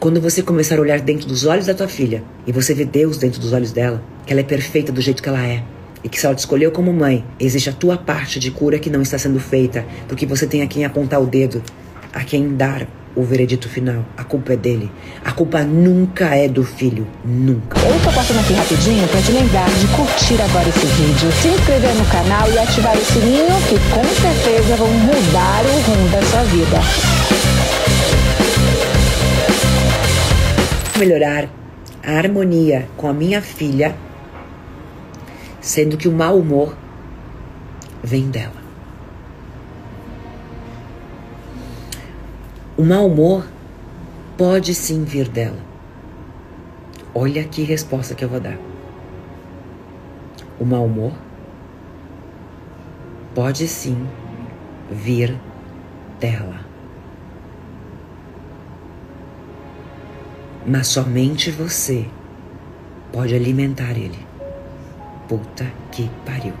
Quando você começar a olhar dentro dos olhos da tua filha e você vê Deus dentro dos olhos dela, que ela é perfeita do jeito que ela é, e que se ela te escolheu como mãe, existe a tua parte de cura que não está sendo feita, porque você tem a quem apontar o dedo, a quem dar o veredito final. A culpa é dele. A culpa nunca é do filho. Nunca. Eu tô passando aqui rapidinho para te lembrar de curtir agora esse vídeo, se inscrever no canal e ativar o sininho que com certeza vão mudar o rumo da sua vida. Melhorar a harmonia com a minha filha, sendo que o mau humor vem dela. O mau humor pode sim vir dela. Olha que resposta que eu vou dar. O mau humor pode sim vir dela. Mas somente você pode alimentar ele. Puta que pariu.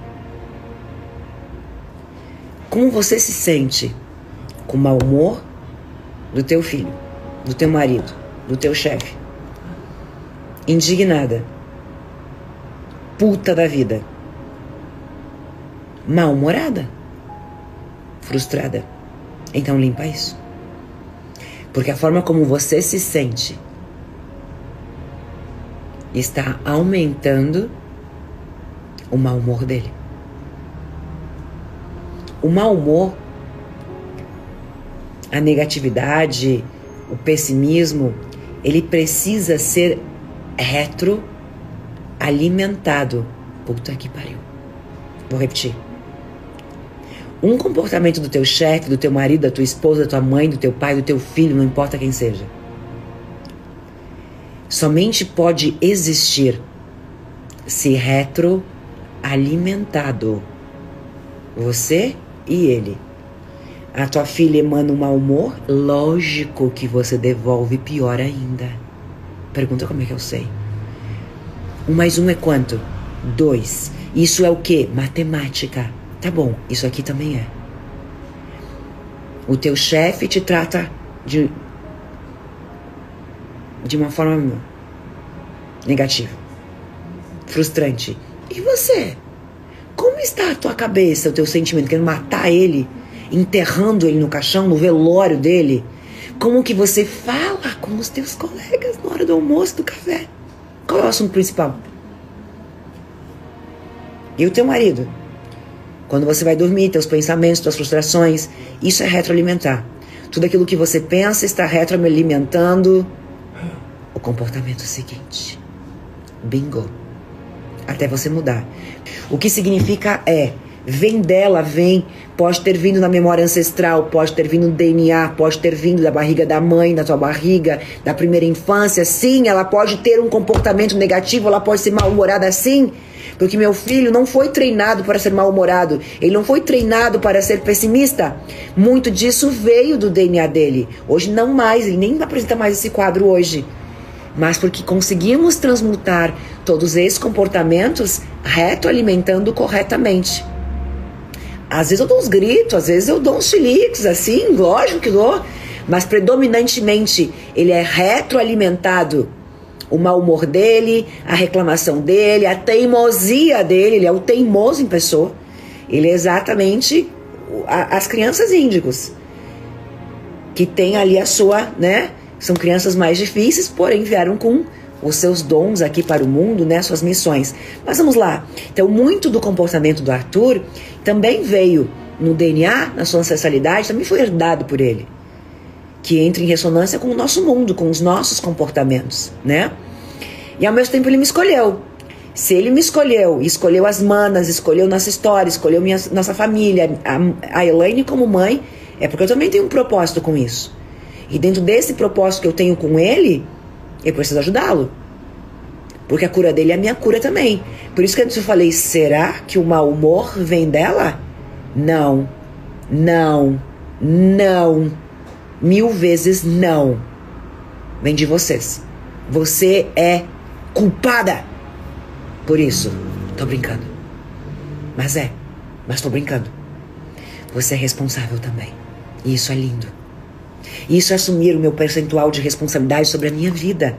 Como você se sente com mau humor do teu filho, do teu marido, do teu chefe. Indignada. Puta da vida. Mal-humorada. Frustrada. Então limpa isso. Porque a forma como você se sente está aumentando o mau humor dele. O mau humor a negatividade, o pessimismo, ele precisa ser retroalimentado. Puta que pariu. Vou repetir. Um comportamento do teu chefe, do teu marido, da tua esposa, da tua mãe, do teu pai, do teu filho, não importa quem seja. Somente pode existir se retroalimentado. Você e ele a tua filha emana um mau humor, lógico que você devolve pior ainda. Pergunta como é que eu sei. Um mais um é quanto? Dois. Isso é o que? Matemática. Tá bom, isso aqui também é. O teu chefe te trata de, de uma forma negativa, frustrante. E você? Como está a tua cabeça, o teu sentimento? Querendo matar ele? enterrando ele no caixão, no velório dele? Como que você fala com os teus colegas na hora do almoço, do café? Qual é o assunto principal? E o teu marido? Quando você vai dormir, teus pensamentos, tuas frustrações, isso é retroalimentar. Tudo aquilo que você pensa está retroalimentando o comportamento seguinte. Bingo. Até você mudar. O que significa é Vem dela, vem. Pode ter vindo na memória ancestral, pode ter vindo no DNA, pode ter vindo da barriga da mãe, da tua barriga, da primeira infância. Sim, ela pode ter um comportamento negativo, ela pode ser mal-humorada sim. Porque meu filho não foi treinado para ser mal-humorado, ele não foi treinado para ser pessimista. Muito disso veio do DNA dele. Hoje não mais, ele nem apresenta mais esse quadro hoje. Mas porque conseguimos transmutar todos esses comportamentos retroalimentando corretamente. Às vezes eu dou uns gritos, às vezes eu dou uns chiliques, assim, lógico que dou. Mas predominantemente ele é retroalimentado. O mau humor dele, a reclamação dele, a teimosia dele, ele é o teimoso em pessoa. Ele é exatamente as crianças índigos. Que tem ali a sua, né? São crianças mais difíceis, porém vieram com os seus dons aqui para o mundo, né, suas missões. Mas vamos lá. Então, muito do comportamento do Arthur também veio no DNA, na sua ancestralidade, também foi herdado por ele. Que entra em ressonância com o nosso mundo, com os nossos comportamentos, né? E ao mesmo tempo ele me escolheu. Se ele me escolheu, escolheu as manas, escolheu nossa história, escolheu minha, nossa família, a, a Elaine como mãe, é porque eu também tenho um propósito com isso. E dentro desse propósito que eu tenho com ele, eu preciso ajudá-lo. Porque a cura dele é a minha cura também. Por isso que antes eu falei: será que o mau humor vem dela? Não, não, não. Mil vezes não. Vem de vocês. Você é culpada por isso. Tô brincando. Mas é, mas tô brincando. Você é responsável também. E isso é lindo. Isso é assumir o meu percentual de responsabilidade sobre a minha vida.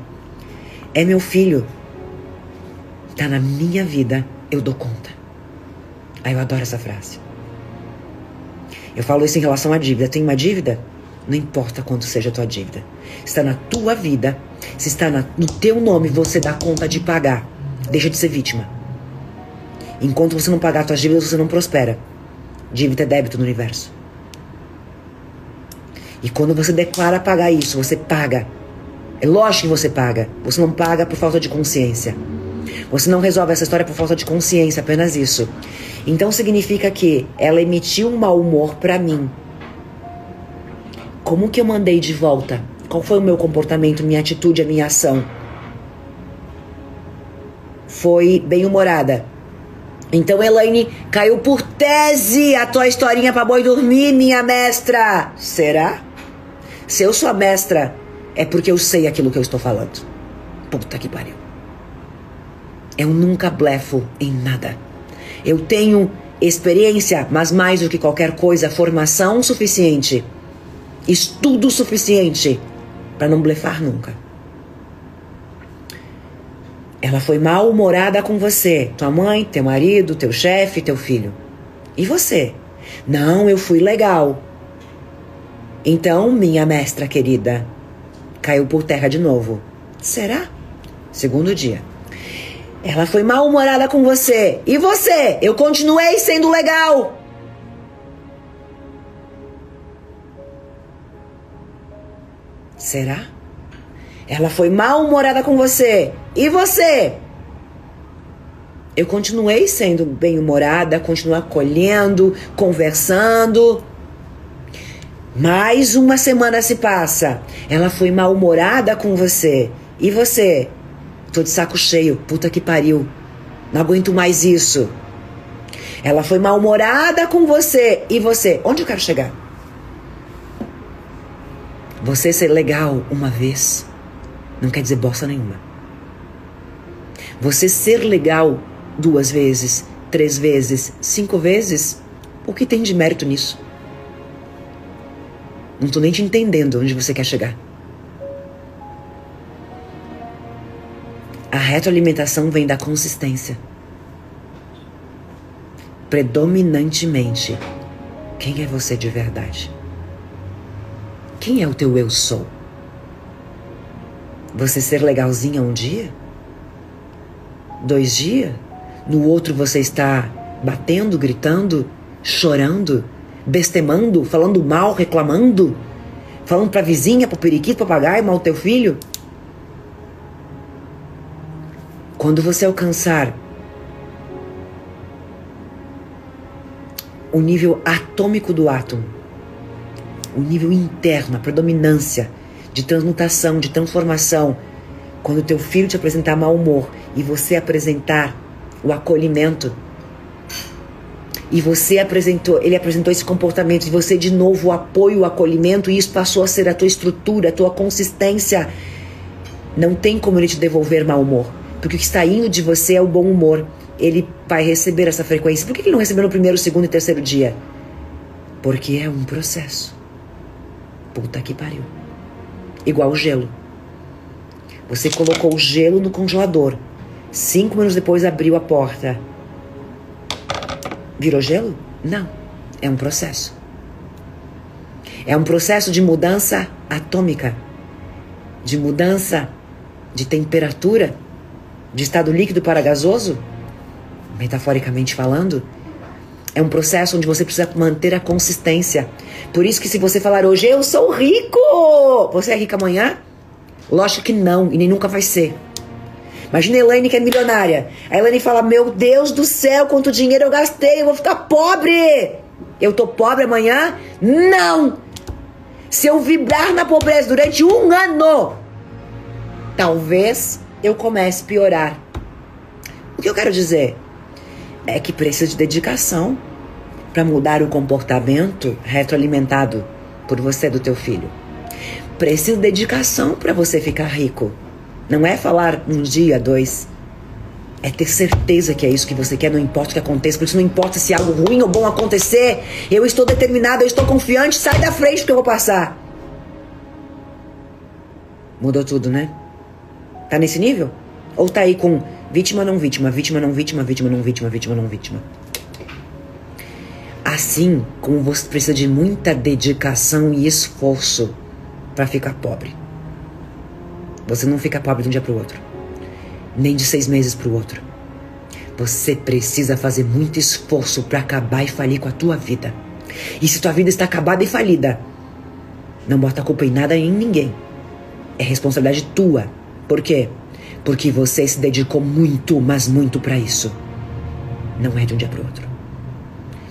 É meu filho. Tá na minha vida, eu dou conta. Aí eu adoro essa frase. Eu falo isso em relação à dívida. Tem uma dívida? Não importa quanto seja a tua dívida. Está na tua vida. Se está na, no teu nome, você dá conta de pagar. Deixa de ser vítima. Enquanto você não pagar suas dívidas, você não prospera. Dívida é débito no universo. E quando você declara pagar isso, você paga. É lógico que você paga. Você não paga por falta de consciência. Você não resolve essa história por falta de consciência, apenas isso. Então significa que ela emitiu um mau humor para mim. Como que eu mandei de volta? Qual foi o meu comportamento, minha atitude, a minha ação? Foi bem-humorada. Então, Elaine, caiu por tese a tua historinha pra boi dormir, minha mestra. Será? Se eu sou a mestra, é porque eu sei aquilo que eu estou falando. Puta que pariu. Eu nunca blefo em nada. Eu tenho experiência, mas mais do que qualquer coisa, formação suficiente, estudo suficiente para não blefar nunca. Ela foi mal-humorada com você, tua mãe, teu marido, teu chefe, teu filho. E você? Não, eu fui legal. Então, minha mestra querida, caiu por terra de novo. Será? Segundo dia. Ela foi mal-humorada com você. E você? Eu continuei sendo legal. Será? Ela foi mal-humorada com você. E você? Eu continuei sendo bem-humorada, continuei acolhendo, conversando. Mais uma semana se passa. Ela foi mal-humorada com você. E você? Tô de saco cheio. Puta que pariu. Não aguento mais isso. Ela foi mal-humorada com você. E você? Onde eu quero chegar? Você ser legal uma vez não quer dizer bosta nenhuma. Você ser legal duas vezes, três vezes, cinco vezes, o que tem de mérito nisso? Não tô nem te entendendo onde você quer chegar. A retroalimentação vem da consistência. Predominantemente, quem é você de verdade? Quem é o teu eu sou? Você ser legalzinha um dia? Dois dias? No outro você está batendo, gritando, chorando, bestemando, falando mal, reclamando, falando pra vizinha, pro periquito, papagaio, mal teu filho? Quando você alcançar o nível atômico do átomo, o nível interno, a predominância de transmutação, de transformação, quando teu filho te apresentar mau humor e você apresentar o acolhimento, e você apresentou, ele apresentou esse comportamento e você de novo o apoio, o acolhimento, e isso passou a ser a tua estrutura, a tua consistência. Não tem como ele te devolver mau humor, porque o que está indo de você é o bom humor. Ele vai receber essa frequência. Por que ele não recebeu no primeiro, segundo e terceiro dia? Porque é um processo. Puta que pariu. Igual o gelo. Você colocou o gelo no congelador. Cinco minutos depois abriu a porta Virou gelo? Não. É um processo. É um processo de mudança atômica, de mudança de temperatura, de estado líquido para gasoso, metaforicamente falando. É um processo onde você precisa manter a consistência. Por isso que se você falar hoje, eu sou rico, você é rico amanhã? Lógico que não, e nem nunca vai ser. Imagina a Elaine que é milionária. A Elaine fala: Meu Deus do céu, quanto dinheiro eu gastei, eu vou ficar pobre. Eu tô pobre amanhã? Não! Se eu vibrar na pobreza durante um ano, talvez eu comece a piorar. O que eu quero dizer é que precisa de dedicação para mudar o comportamento retroalimentado por você do teu filho. Precisa de dedicação para você ficar rico. Não é falar um dia, dois. É ter certeza que é isso que você quer, não importa o que aconteça. Por isso não importa se algo ruim ou bom acontecer. Eu estou determinada, eu estou confiante, sai da frente que eu vou passar. Mudou tudo, né? Tá nesse nível? Ou tá aí com vítima não vítima, vítima não vítima, vítima não vítima, vítima não vítima? Assim como você precisa de muita dedicação e esforço para ficar pobre. Você não fica pobre de um dia para o outro, nem de seis meses para o outro. Você precisa fazer muito esforço para acabar e falir com a tua vida. E se tua vida está acabada e falida, não bota a culpa em nada e em ninguém. É responsabilidade tua. Por quê? Porque você se dedicou muito, mas muito para isso. Não é de um dia para o outro.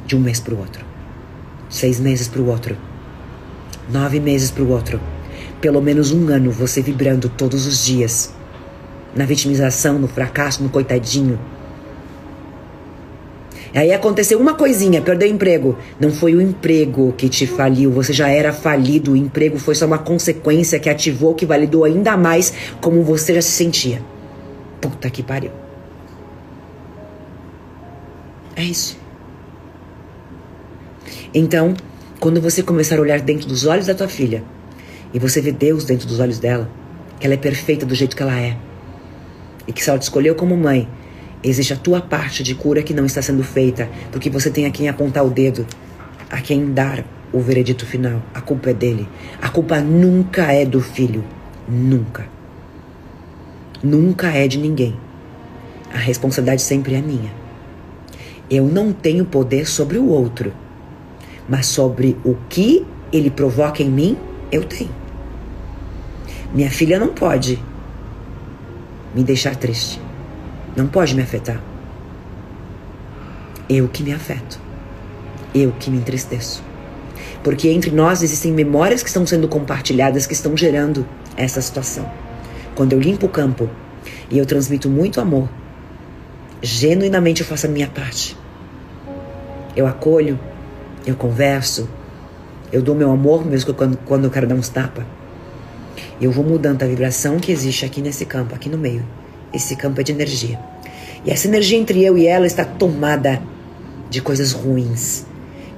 De um mês para o outro. Seis meses para o outro. Nove meses para o outro. Pelo menos um ano você vibrando todos os dias. Na vitimização, no fracasso, no coitadinho Aí aconteceu uma coisinha, perdeu o emprego. Não foi o emprego que te faliu, você já era falido. O emprego foi só uma consequência que ativou, que validou ainda mais como você já se sentia. Puta que pariu. É isso. Então, quando você começar a olhar dentro dos olhos da tua filha e você vê Deus dentro dos olhos dela, que ela é perfeita do jeito que ela é, e que se ela te escolheu como mãe, Existe a tua parte de cura que não está sendo feita, porque você tem a quem apontar o dedo, a quem dar o veredito final. A culpa é dele. A culpa nunca é do filho. Nunca. Nunca é de ninguém. A responsabilidade sempre é minha. Eu não tenho poder sobre o outro, mas sobre o que ele provoca em mim, eu tenho. Minha filha não pode me deixar triste. Não pode me afetar. Eu que me afeto. Eu que me entristeço. Porque entre nós existem memórias que estão sendo compartilhadas que estão gerando essa situação. Quando eu limpo o campo e eu transmito muito amor, genuinamente eu faço a minha parte. Eu acolho, eu converso, eu dou meu amor mesmo quando, quando eu quero dar uns tapas. Eu vou mudando a vibração que existe aqui nesse campo, aqui no meio. Esse campo é de energia. E essa energia entre eu e ela está tomada de coisas ruins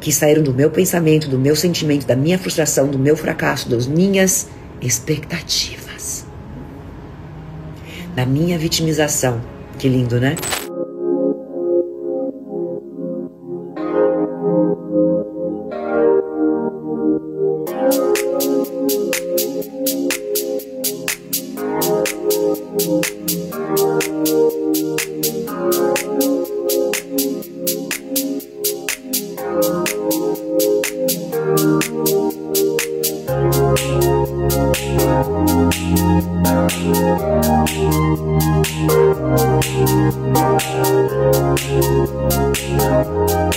que saíram do meu pensamento, do meu sentimento, da minha frustração, do meu fracasso, das minhas expectativas, da minha vitimização. Que lindo, né?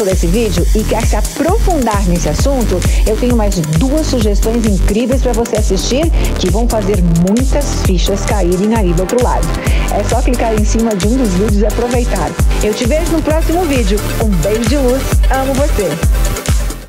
Gostou desse vídeo e quer se aprofundar nesse assunto, eu tenho mais duas sugestões incríveis para você assistir que vão fazer muitas fichas caírem aí do outro lado. É só clicar em cima de um dos vídeos e aproveitar. Eu te vejo no próximo vídeo. Um beijo de luz, amo você!